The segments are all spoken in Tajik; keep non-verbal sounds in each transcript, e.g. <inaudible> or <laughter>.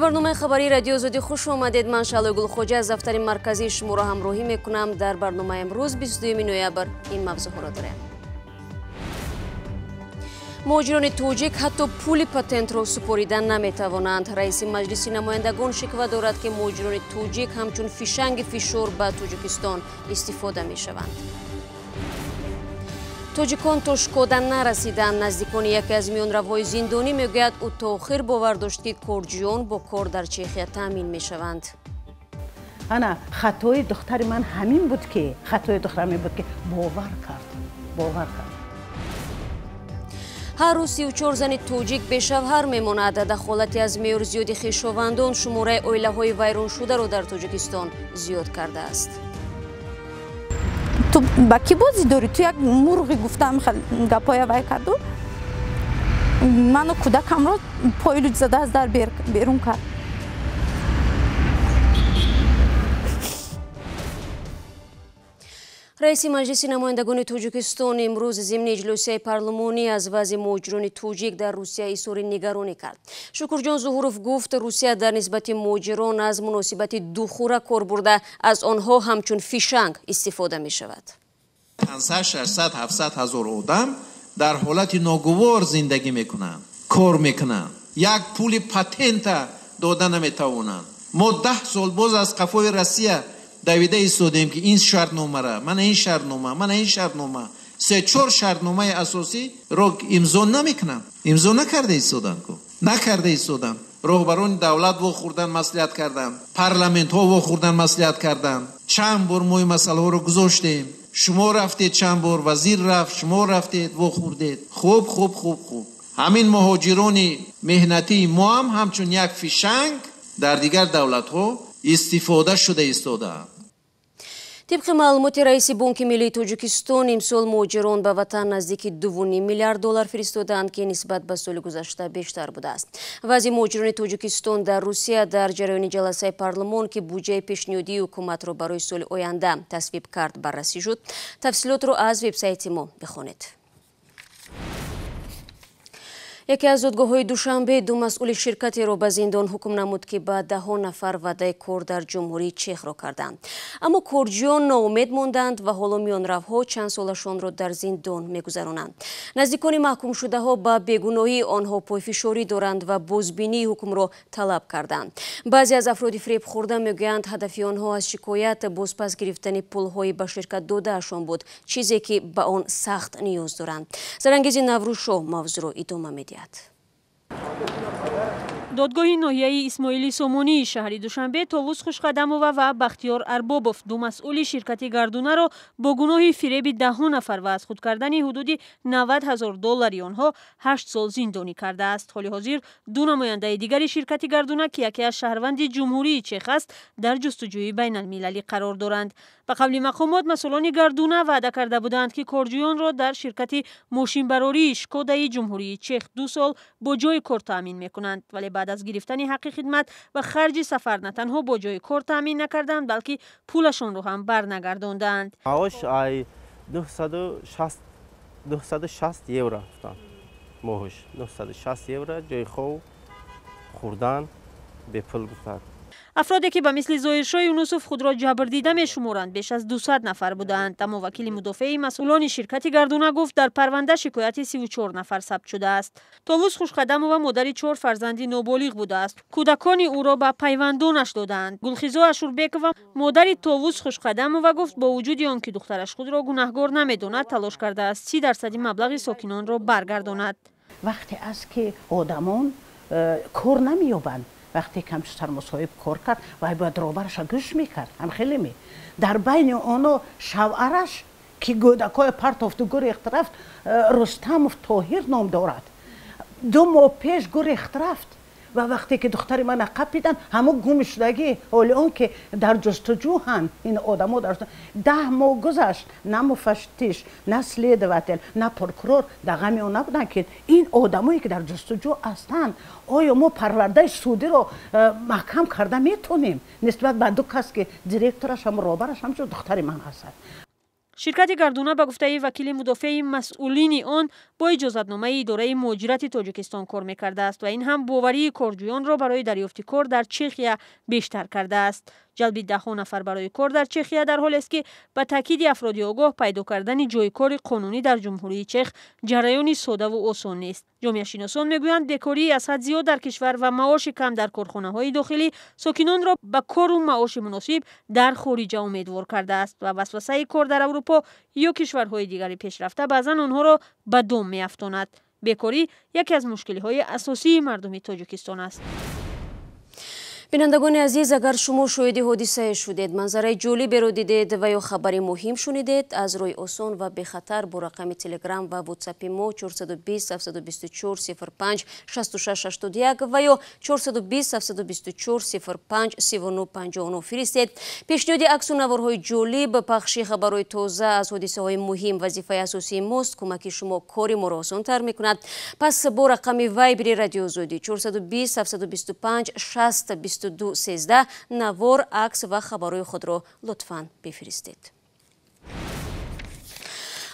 ба барномаи хабари радио зуди хуш омадед. Ман шалои гулхоҷа аз дафтари марказии шуморо ҳамроҳӣ мекунам. Дар барномаи имрӯз 22 ноябр ин мавзӯъҳоро дорем. Муҳоҷирони тоҷик ҳатто пули патентро супоридан наметавонанд. Раиси маҷлиси намояндагон шиква дорад ки муҳоҷирони тоҷик ҳамчун фишанги фишор ба тоҷикистон истифода мешаванд тоҷикон то шкода нарасиданд наздикони яке аз миёнравҳои зиндонӣ мегӯяд ӯ то охир бовар дошт ки корҷиён бо кор дар чехия таъмин мешаванд. Ана хатои духтари ман ҳамин буд ки хатои духтарам буд ки бовар кард бовар кард. Ҳар рӯз сичор зани тоҷик бешавҳар мемонад. Дахолати аз меёр зиёди хешовандон шумораи оилаҳои вайроншударо дар тоҷикистон зиёд кардааст ту ба кӣ бозӣ дорӣ ту як мурғи гуфтам гапоя вай карду ману кӯдакамро пойлуҷ зада аз дар берун кард раиси маҷлиси намояндагони тоҷикистон имрӯз зимни иҷлосияи парлумонӣ аз вазъи муҳоҷирони тоҷик дар русия изҳори нигаронӣ кард. Шукурҷон зуҳуров гуфт русия дар нисбати муҳоҷирон аз муносибати духура кор бурда аз онҳо ҳамчун фишанг истифода мешавад. 600 ҳазор одам дар ҳолати ногувор зиндагӣ мекунанд кор мекунанд як пули патента дода наметавонанд. Мо даҳ сол боз аз қафои россия давида истодем ки ин шартномара мана ин шартнома мана ин шартнома се чор шартномаи асосиро имзо намекунам имзо накарда истодан ку накарда истодан роҳбарони давлат вохӯрдан маслиҳат карданд парламентҳо вохӯрдан маслиҳат карданд чанд бор мо ин масъалаҳоро гузоштем шумо рафтед чанд бор вазир рафт шумо рафтед вохӯрдед хуб хуб хуб хуб ҳамин муҳоҷирони меҳнатии мо ҳам ҳамчун як фишанг дар дигар давлатҳо истифода шуда истодаанд тибқи маълумоти раиси бонки миллии тоҷикистон имсол муҳоҷирон ба ватан наздики 2 миллиард доллар фиристодаанд ки нисбат ба соли гузашта бештар будааст. Вазъи муҳоҷирони тоҷикистон дар русия дар ҷараёни ҷаласаи парлумон ки буҷаи пешниҳодии ҳукуматро барои соли оянда тасвиб кард баррасӣ шуд. Тафсилотро аз вебсайти мо бихонед яке аз додгоҳҳои душанбе ду масъули ширкатеро ба зиндон ҳукм намуд ки ба даҳон нафар ваъдаи кор дар ҷумҳурии чехро карданд. Аммо корҷиён ноумед монданд ва ҳоло миёнравҳо чанд солашонро дар зиндон мегузаронанд. Наздикони маҳкумшудаҳо ба бегуноҳии онҳо пойфишорӣ доранд ва бозбинии ҳукмро талаб карданд. Баъзе аз афроди фиребхӯрда мегӯянд ҳадафи онҳо аз шикоят бозпас гирифтани пулҳои ба ширкат додаашон буд чизе ки ба он сахт ниёз доранд. Зарангези наврӯзшоҳ мавзӯъро идома медиҳад додгоҳи ноҳияи исмоили сомонии шаҳри душанбе товус хушқадамова ва бахтиёр арбобов ду масъули ширкати гардунаро бо гуноҳи фиреби даҳу нафар ва аз худ кардани ҳудуди 90 ҳазор доллари онҳо ҳашт сол зиндонӣ кардааст. Ҳоли ҳозир ду намояндаи дигари ширкати гардуна ки яке аз шаҳрванди ҷумҳурии чех аст дар ҷустуҷӯи байналмилалӣ қарор доранд ба қавли мақомот масъулони гардуна ваъда карда буданд ки корҷӯёнро дар ширкати мошинбарории шкодаи ҷумҳурии чех ду сол бо ҷойи кор таъмин мекунанд. Вале баъд аз гирифтани ҳаққи хидмат ва харҷи сафар на танҳо бо ҷойи кор таъмин накарданд балки пулашонро ҳам барнагардонданд. Маош ай 260 евро моҳош 260 евро ҷойи хов хӯрдан бепул гуфтад афроде ки ба мисли зоҳиршоҳ юнусов худро ҷабрдида мешуморанд беш аз 200 нафар буданд. Аммо вакили мудофеи масъулони ширкати гардуна гуфт дар парванда шикояти 34 нафар сабт шудааст. Товус хушқадамова модари чор фарзанди ноболиғ будааст. Кӯдакони ӯро ба пайвандонаш додаанд гулхизо ашурбекова модари товус хушқадамова гуфт бо вуҷуди он ки духтараш худро гунаҳгор намедонад талош кардааст. Си дарсади маблағи сокинонро баргардонад вақте аст ки одамон э, кор намеёбанд вақте камчутар мусоҳиб кор кард вай бояд робараша гӯш мекард. Ҳам хеле ме дар байни оно шавъараш ки гӯдакҳои партофту гурехт рафт э, рустамов тоҳир ном дорад. Ду моҳ пеш гурехт рафт ва вақте ки духтари ман қапидан ҳамо гумшудагӣ ҳоли он ки дар ҷустуҷӯҳанд ин одамо дар даҳ моҳ гузашт на муфаштиш на следовател на прокурор дар ғами он набуданд ки ин одамое ки дар ҷустуҷӯ ҳастанд оё мо парвардаи судиро э, маҳкам карда метонем? Нисбат ба ду кас ки директораш ҳам робараш ҳамчун духтари ман ҳастад ширкати гардуна ба гуфтаи вакили мудофиаи масъулини он бо иҷозатномаи идораи муҳоҷирати тоҷикистон кор мекардааст ва ин ҳам боварии корҷӯёнро барои дарёфти кор дар чехия бештар кардааст ҷалби даҳҳо нафар барои кор дар чехия дар ҳолест ки ба таъкиди афроди огоҳ пайдо кардани ҷойи кори қонунӣ дар ҷумҳурии чех ҷараёни содаву осон нест ҷомеашиносон мегӯянд бекории аз ҳад зиёд дар кишвар ва маоши кам дар корхонаҳои дохилӣ сокинонро ба кору маоши муносиб дар хориҷа умедвор кардааст ва васвасаи кор дар аврупо ё кишварҳои дигари пешрафта баъзан онҳоро ба дом меафтонад бекорӣ яке аз мушкилиҳои асосии мардуми тоҷикистон аст бинандагони азиз агар шумо шоҳиди ҳодисае шудед манзараи ҷолиберо дидед ва ё хабари муҳим шунидед аз рӯи осон ва бехатар бо рақами телеграм ва ватсапи мо 4272456661 ва ё 4272453959 фиристед пешниҳоди аксу наворҳои ҷолиб пахши хабарҳои тоза аз ҳодисаҳои муҳим вазифаи асосии мост кӯмаки шумо кори моро осонтар мекунад. Пас бо рақами вайбери радиозодӣ 427256 2213 навор акс ва хабарҳои худро. Лутфан бифиристед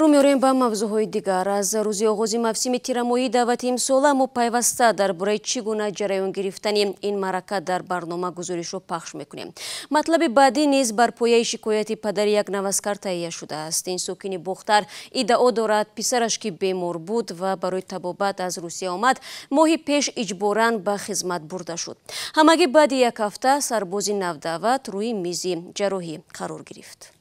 рӯ меорем ба мавзӯъҳои дигар аз рӯзи оғози мавсими тирамоҳӣ даъвати имсола мо пайваста дар бораи чӣ гуна ҷараён гирифтани ин маърака дар барнома гузоришро пахш мекунем. Матлаби баъдӣ низ бар пояи шикояти падари як наваскар таҳия шудааст. Ин сокини бохтар иддао дорад писараш ки бемор буд ва барои табобат аз русия омад моҳи пеш иҷборан ба хизмат бурда шуд. Ҳамагӣ баъди як ҳафта сарбози навдаъват рӯи мизи ҷарроҳӣ қарор гирифт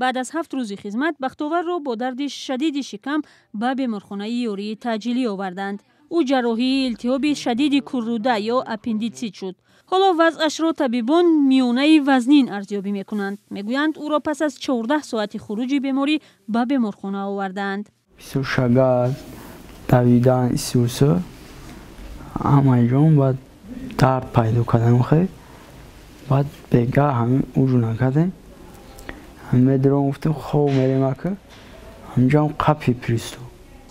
баъд аз ҳафт рӯзи хизмат бахтоварро бо дарди шадиди шикам ба беморхонаи ёрии таъҷилӣ оварданд ӯ ҷарроҳии илтиҳоби шадиди курруда ё аппендитсит шуд ҳоло вазъашро табибон миёнаи вазнин арзёбӣ мекунанд мегӯянд ӯро пас аз чордаҳ соати хуруҷи беморӣ ба беморхона овардаанд шагар давидан исюсо ҳамаҷон баъд дард пайдо кардам хе баъд бегаҳ ҳамин уҷу накардем медрон гуфтем хоб мерем ака ҳамҷам қапи присту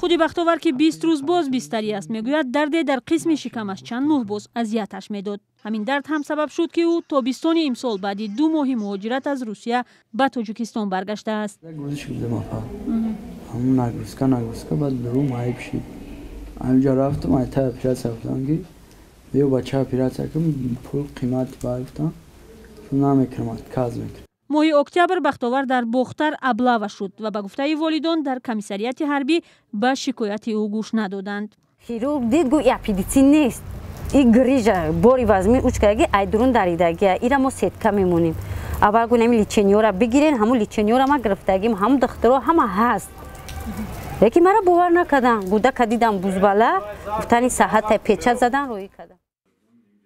худи бахтовар ки бист рӯз боз бистарӣ аст мегӯяд дарде дар қисми шикамаш чанд моҳ боз азияташ медод. Ҳамин дард ҳам сабаб шуд ки ӯ тобистони имсол баъди ду моҳи муҳоҷират аз русия ба тоҷикистон баргаштааст нагрузка нагрузка баъд рум айб шид. Ҳамҷа рафтам айта оператсия гуфтам ки биё бача оператсия кун пул қимати баъд гуфтам намекунам отказ мекунам моҳи октябр бахтовар дар бохтар аблава шуд ва ба гуфтаи волидон дар комиссарияти ҳарбӣ ба шикояти ӯ гӯш надоданд. Хирург дид гӯ апидитси нест. И грижа бори вазми учкаги айдурун даридагия ира мо сетка мемонем. Аввал гӯнем личениёра бигирен ҳамун личениёра ма гирифтагим ҳамун дохтаро ҳама ҳаст. Лекин мара бовар накардам. Гудака дидам бузбала гуфтани саҳата печа задан роӣ кардам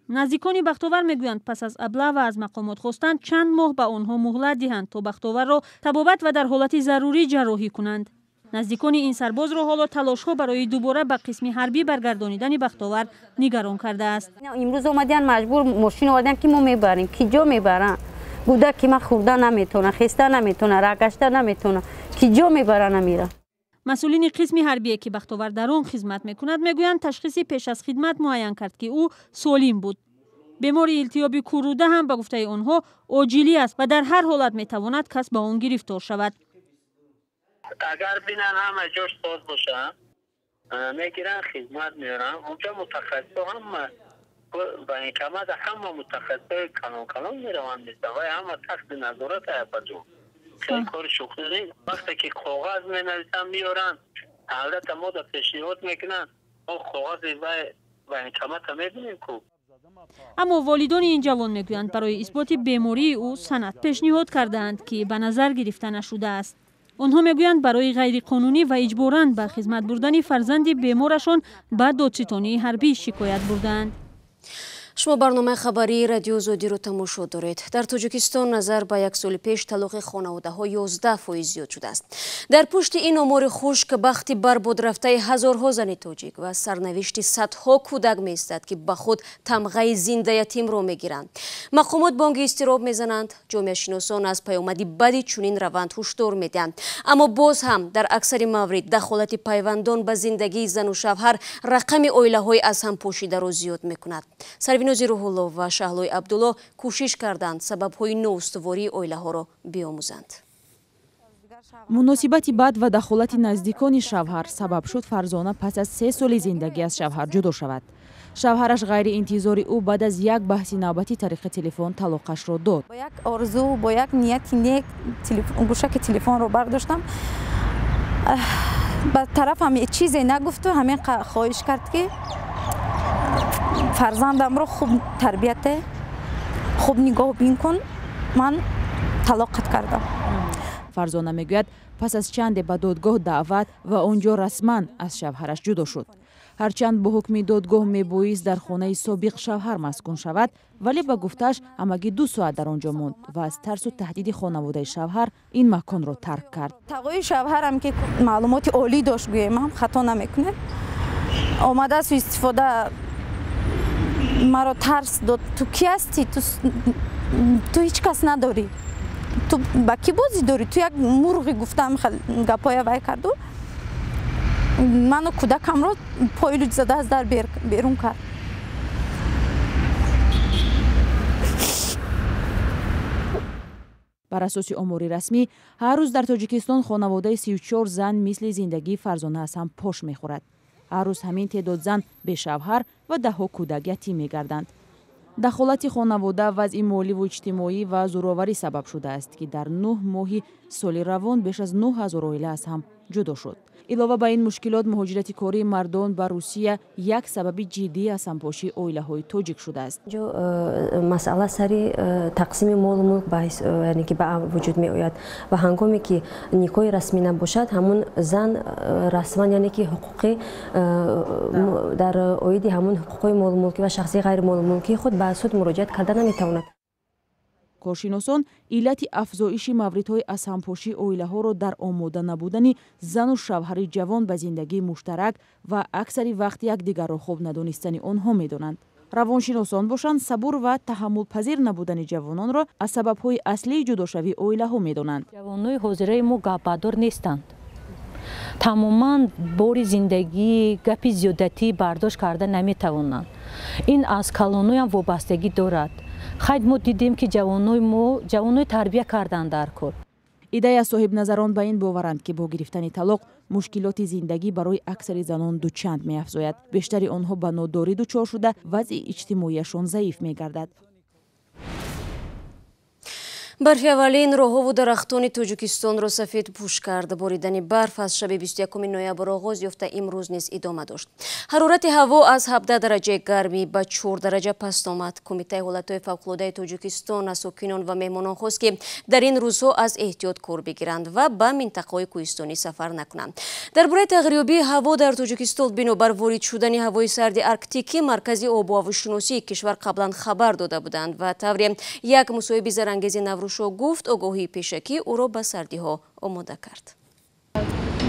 наздикони бахтовар мегӯянд пас аз аблава аз мақомот хостанд чанд моҳ ба онҳо муҳлат диҳанд то бахтоварро табобат ва дар ҳолати зарурӣ ҷарроҳӣ кунанд. Наздикони ин сарбозро ҳоло талошҳо барои дубора ба қисми ҳарбӣ баргардонидани бахтовар нигарон кардааст. Имрӯз омадиян маҷбур мошин овардиян ки мо мебарем ки ҷо мебаран гуда ки ман хӯрда наметона хеста наметона рагашта наметона ки ҷо мебаран амира? Масъулини қисми ҳарбие ки бахтовар дар он хизмат мекунад мегӯянд ташхиси пеш аз хидмат муайян кард ки ӯ солим буд بیماری التیابی کوروده هم به گفته آنها اوجیلی است و در هر حالت می‌تواند کس با آن گرفتار شود. اگر بینن همه جاش باز می می‌گیرن خدمت میارن اونجا متخصص هم با این کمد همه متخصص کانون کلان می‌روند. میزن و همه تخت نظارت هیپجون خیلی کار شوخی وقتی که کاغذ می نویسن میارن حالت ما در پیشنهاد می‌کنن ما کاغذ و و این کمت هم می‌بینیم که аммо волидони ин ҷавон мегӯянд барои исботи бемории ӯ санад пешниҳод кардаанд ки ба назар гирифта нашудааст онҳо мегӯянд барои ғайриқонунӣ ва иҷборан ба хизмат бурдани фарзанди беморашон ба додситонии ҳарбӣ шикоят бурдаанд шумо барномаи хабарии радио зодиро тамошо доред. Дар тоҷикистон назар ба як соли пеш талоқи хонаводаҳо 11 фоиз зиёд шудааст. Дар пушти ин омори хушк бахти барбод рафтаи ҳазорҳо зани тоҷик ва сарнавишти садҳо кӯдак меистад ки ба худ тамғаи зиндаятимро мегиранд. Мақомот бонги изтироб мезананд ҷомеашиносон аз паёмади бади чунин раванд ҳушдор медиҳанд. Аммо боз ҳам дар аксари маврид дахолати пайвандон ба зиндагии зану шавҳар рақами оилаҳои аз ҳам пошидаро зиёд мекунад нози рӯҳулло ва шаҳлои абдулло кӯшиш карданд. Сабабҳои ноустувории оилаҳоро биомӯзанд муносибати бад ва дахолати наздикони шавҳар сабаб шуд фарзона пас аз се соли зиндагӣ аз шавҳар ҷудо шавад. Шавҳараш ғайриинтизори ӯ баъд аз як баҳси навбати тариқи телефон талоқашро дод. Бо як орзу бо як нияти нек гӯшаки телефонро бардоштам. Ба тарафам чизе нагуфту ҳамин хоҳиш кард ки фарзандамро хуб тарбияте хуб нигоҳбин кун. Ман талоқат кардам. Фарзона мегӯяд пас аз чанде ба додгоҳ даъват ва он ҷо расман аз шавҳараш ҷудо шуд. Ҳарчанд бо ҳукми додгоҳ мебоист дар хонаи собиқ шавҳар маскун шавад вале ба гуфтааш ҳамагӣ ду соат дар он ҷо монд ва аз тарсу таҳдиди хонаводаи шавҳар ин маконро тарк кард. Тағои шавҳарам ки маълумоти олӣ дошт гӯемам хато намекунем. Омадасту истифода маро тарс дод ту ки ҳастӣ ту ҳеҷ кас надорӣ. Ту ба кӣ бозӣ дорӣ? Ту як мурғӣ гуфтам гапоя вай карду? Ману кӯдакамро пойлуҷ зада аз дар берун кард. Бар асоси омори расмӣ ҳар рӯз дар тоҷикистон хонаводаи сичор зан мисли зиндагии фарзона аз ҳам пош мехӯрад ҳар рӯз ҳамин теъдод зан бешавҳар ва даҳҳо кӯдак ятим мегарданд. Дахолати хонавода вазъи моливу иҷтимоӣ ва зӯроварӣ сабаб шудааст ки дар нӯҳ моҳи соли равон беш аз нӯ ҳазор оила аз ҳам ҷудо шуд илова ба ин мушкилот муҳоҷирати кории мардон ба русия як сабаби ҷиддӣ аз сампошии оилаҳои тоҷик шудааст. Ҷо э, масъала сари э, тақсими молу мулк яъне ки ба вуҷуд меояд. Ва ҳангоме ки никоҳи расмӣ набошад ҳамун зан э, расман яъне ки ҳуқуқи дар оиди ҳамун ҳуқуқҳои молумулкӣ ва шахсии ғайримолумулкии худ ба суд муроҷиат карда наметавонад коршиносон иллати афзоиши мавридҳои аз ҳампошии оилаҳоро дар омода набудани зану шавҳари ҷавон ба зиндагии муштарак ва аксари вақт якдигарро хоб надонистани онҳо медонанд. равоншиносон бошанд сабур ва таҳаммулпазир набудани ҷавононро аз сабабҳои аслии ҷудошавии оилаҳо медонанд. ҷавонои ҳозираи мо гапбадор нестанд. Тамоман бори зиндагии гапи зиёдатӣ бардошт карда наметавонанд. Ин аз калоноям вобастагӣ дорад хайд мо дидем ки ҷавонои мо ҷавонои тарбия карданд дар кор. Идея соҳибназарон ба ин боваранд ки бо гирифтани талоқ мушкилоти зиндагӣ барои аксари занон дучанд меафзояд. Бештари онҳо ба нодорӣ дучор шуда вазъи иҷтимоияшон заиф мегардад барфи аввалин роҳову дарахтони тоҷикистонро сафедпӯш кард. Боридани барф аз шаби 21 ноябр оғоз ёфта имрӯз низ идома дошт. Ҳарорати ҳаво аз 17 дараҷаи гармӣ ба 4 дараҷа паст омад. Кумитаи ҳолатҳои фавқулодаи тоҷикистон аз сокинон ва меҳмонон хост ки дар ин рӯзҳо аз эҳтиёт кор бигиранд ва ба минтақаҳои кӯҳистонӣ сафар накунанд. Дар бораи тағйирёбии ҳаво дар тоҷикистон бинобар ворид шудани ҳавои сарди арктикӣ маркази обу ҳавошиносии кишвар қаблан хабар дода буданд ва тавре як мусоҳиби зарангези наврӯ фурӯшо гуфт огоҳии пешакӣ ӯро ба сардиҳо омода кард.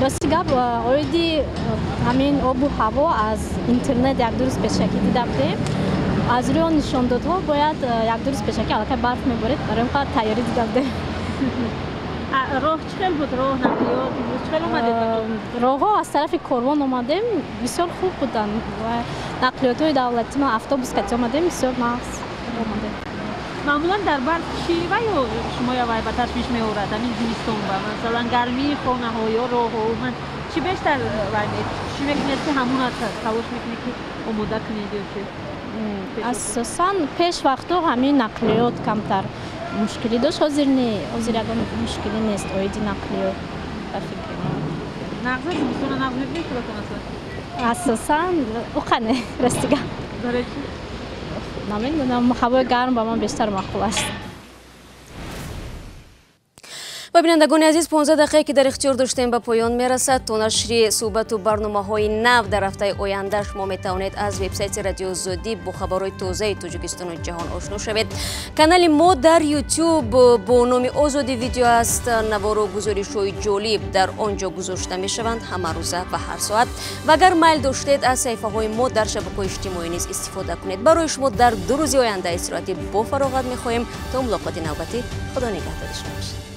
Рости гап оиди ҳамин обу ҳаво аз интернет як ду рӯз пешакӣ дида будем. Аз рӯи он нишондодҳо бояд як ду рӯз пешакӣ аллакай барф меборед барои он қадр тайёрӣ дида будем. <laughs> Роҳ чӣ хел буд? Роҳ нақлиёт чӣ хел омадед роҳҳо аз тарафи корвон омадем. Бисёр хуб буданд ва нақлиётҳои давлатӣ ма автобус кати омадем. Бисёр мағз омадем маъмулан дар барф чӣ? Ва ё шумо явай ба ташвиш меорад? Ҳамин зимистон ба масалан гармии хонаҳо ё роҳҳо? Ман чӣ бештар вай чӣ мекунед ки ҳамон талош мекунед ки омода кунед ё чи асосан пеш вақтҳо ҳамин нақлиёт камтар мушкилӣ дошт ҳозир не ҳозир ягон мушкилӣ нест оиди нақлиёт ба фикри нағза зимистона нағз мекунед кӯдакон асосан уқане <laughs> растига. Намедонам ნამენ, მაგრამ ხავე გან ბამამ ბესტარ მახლას. Ва бинандагони азиз 15 дақиқае ки дар ихтиёр доштем ба поён мерасад то нашри суҳбату барномаҳои нав дар ҳафтаи оянда шумо метавонед аз вебсайти радиозодӣ бо хабарҳои тозаи тоҷикистону ҷаҳон ошно шавед. Канали мо дар ютуб бо номи озоди видео аст. Навору гузоришҳои ҷолиб дар он ҷо гузошта мешаванд ҳама рӯза ва ҳар соат. Ва агар майл доштед аз саҳифаҳои мо дар шабакаҳои иҷтимоӣ низ истифода кунед. Барои шумо дар ду рӯзи оянда истироҳати бо фароғат мехоҳем. То мулоқоти навбатӣ худо нигаҳдори шумо бошад